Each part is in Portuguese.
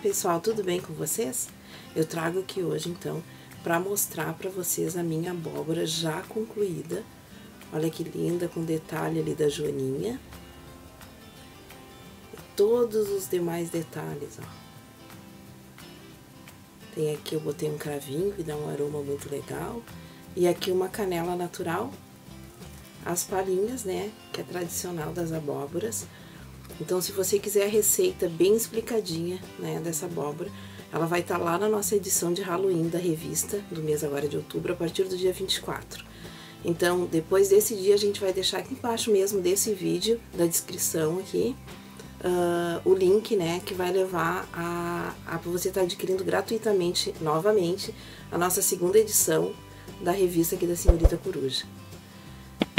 pessoal, tudo bem com vocês? Eu trago aqui hoje então para mostrar para vocês a minha abóbora já concluída. Olha que linda, com detalhe ali da joaninha. E todos os demais detalhes, ó. Tem aqui, eu botei um cravinho que dá um aroma muito legal. E aqui uma canela natural. As palhinhas, né, que é tradicional das abóboras. Então, se você quiser a receita bem explicadinha, né, dessa abóbora, ela vai estar tá lá na nossa edição de Halloween da revista, do mês agora de outubro, a partir do dia 24. Então, depois desse dia, a gente vai deixar aqui embaixo mesmo desse vídeo, da descrição aqui, uh, o link, né, que vai levar a, a você estar tá adquirindo gratuitamente, novamente, a nossa segunda edição da revista aqui da Senhorita Coruja.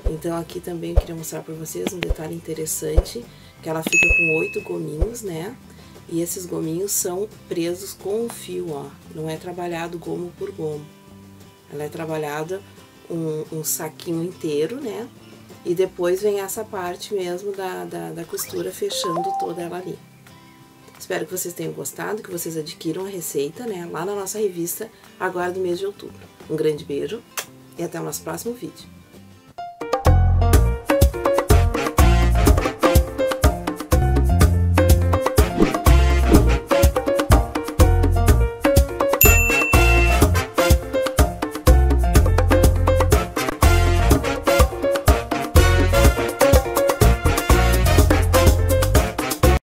Então, aqui também eu queria mostrar para vocês um detalhe interessante, que ela fica com oito gominhos, né? E esses gominhos são presos com um fio, ó. Não é trabalhado gomo por gomo. Ela é trabalhada um, um saquinho inteiro, né? E depois vem essa parte mesmo da, da, da costura fechando toda ela ali. Espero que vocês tenham gostado, que vocês adquiram a receita, né? Lá na nossa revista, agora do mês de outubro. Um grande beijo e até o nosso próximo vídeo.